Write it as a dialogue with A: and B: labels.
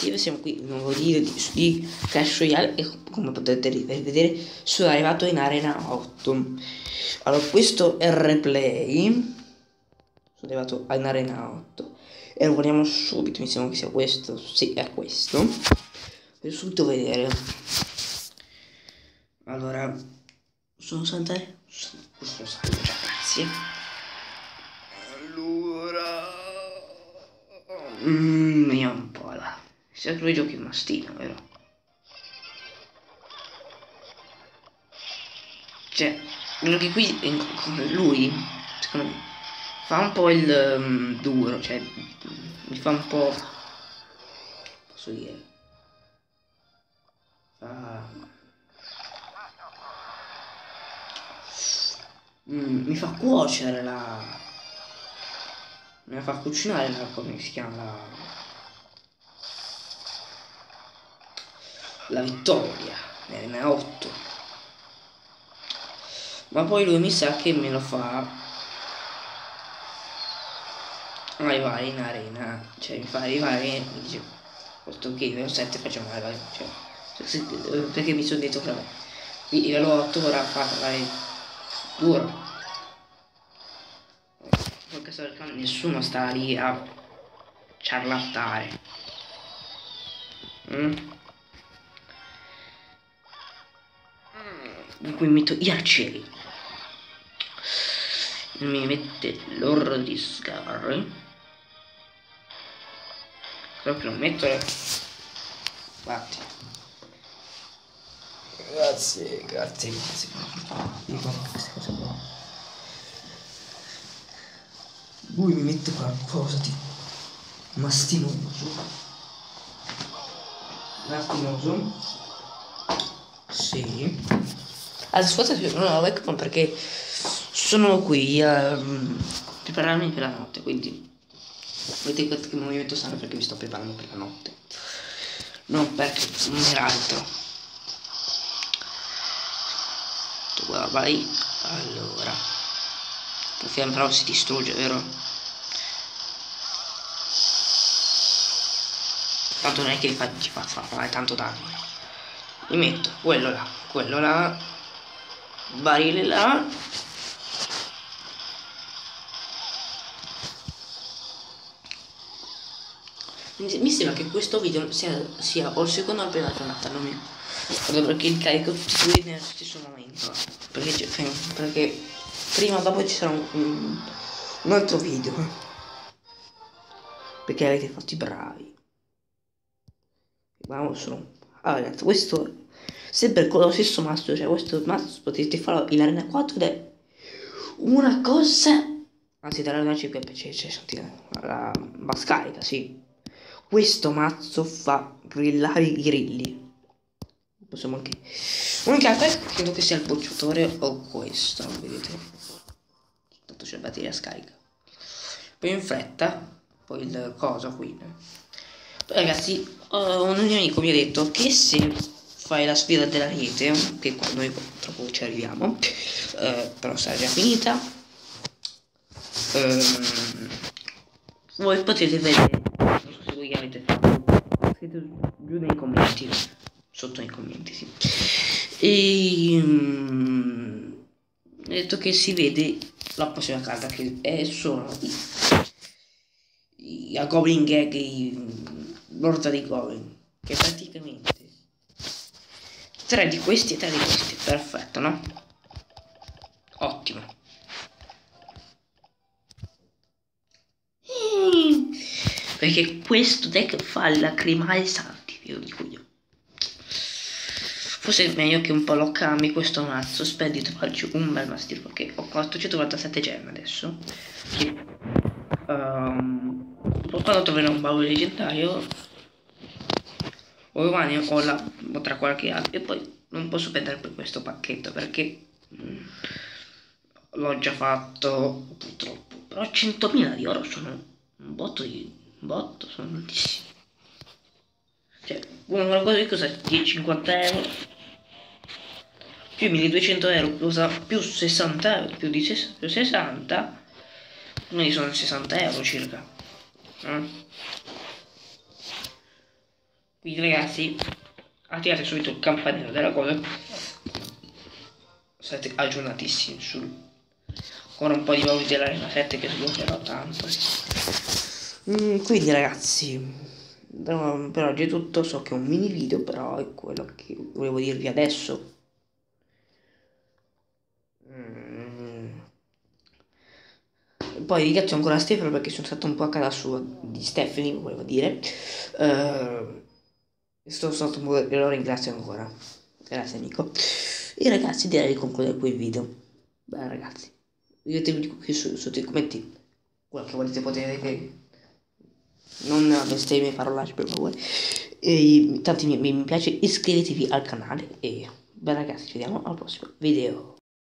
A: ragazzi, siamo qui in un nuovo video di, di Clash Royale e come potete vedere sono arrivato in arena 8 Allora questo è il replay Sono arrivato in arena 8 E lo vogliamo subito, mi sembra che sia questo. Sì, è questo. Per subito vedere. Allora Sono sante? Questo già, grazie. Allora po' là. Se lui giochi un mastino, vero? Cioè, che qui lui, secondo me, fa un po' il um, duro, cioè, mi fa un po'... posso dire... Fa... Mm, mi fa cuocere la mi fa cucinare la come si chiama la, la vittoria nella 8 ma poi lui mi sa che me lo fa. Arrivare in arena. Cioè mi fa arrivare e mi dice questo che livello 7 facciamo arrivare cioè, perché mi sono detto vabbè qui livello 8 ora fa arrivare duro. Nessuno sta lì a ciarlattare. Mm? Mm. qui metto gli arcieri. Mi mette l'oro di scarri proprio non metto le infatti grazie grazie grazie. Lui mi mette qualcosa di mastinoso. Mastinoso? Sì scusate non ho webcam perché sono qui a prepararmi per la notte quindi vedete che movimento stanno perché mi sto preparando per la notte non perché per altro vai allora il film però si distrugge, vero? Tanto non è che fa, fa, fa fare tanto danno. Mi metto quello là, quello là, barile là. Mi sembra che questo video sia, sia o il secondo o la prima giornata, non mi ricordo perché il carico si nello stesso momento. Perché, perché prima o dopo ci sarà un, un altro video perché avete fatto i bravi solo allora questo sempre con lo stesso mastro cioè questo mastro potete farlo in arena 4 ed è una cosa anzi dall'arena 5 c'è c'è la, la scarica sì questo mazzo fa grillare i grilli possiamo anche L'unica cosa credo che sia il bocciatore o questo, vedete. Tanto c'è la batteria scarica. Poi in fretta, poi il coso qui. Poi ragazzi, uh, un mio amico mi ha detto che se fai la sfida della rete, che qua noi tra poco ci arriviamo, uh, però sarà già finita, um, voi potete vedere, non so se voi avete fatto, scrivete giù nei commenti, sotto nei commenti, sì. E um, detto che si vede la prossima carta che è sono i, i, Goblin Gag l'orda di Goblin che praticamente tre di questi e tre di questi perfetto no? ottimo perché questo deck fa lacrimare santi io dico io Forse è meglio che un po' lo cambi questo mazzo. Spendito faccio un bel mastino perché ho 447 gemme adesso. Che, um, quando troverò un baule leggendario o domani o, la, o tra qualche altro. E poi non posso prendere per questo pacchetto perché mm, l'ho già fatto purtroppo. Però 100.000 di oro sono un botto di un botto sono tantissimi cioè una cosa di cosa? 10-50 euro. Più 1200 euro più, più 60 euro più di ses più 60 quindi sono 60 euro circa eh? Quindi ragazzi attivate subito il campanello della cosa siete aggiornatissimi sul ancora un po' di paura dell'arena 7 che sbloccherò tanto. Mm, quindi ragazzi per oggi è tutto. So che è un mini video però è quello che volevo dirvi adesso. Mm. poi ringrazio ancora Stefano perché sono stato un po' a casa sua di Stephanie volevo dire. Uh, sto stato po' e lo ringrazio ancora. Grazie amico. E ragazzi direi di concludere qui il video. Beh ragazzi ditemi qui sotto i commenti quello che volete potere che non bestemmie parolacce per favore. E tanti mi, mi piace iscrivetevi al canale e beh ragazzi ci vediamo al prossimo video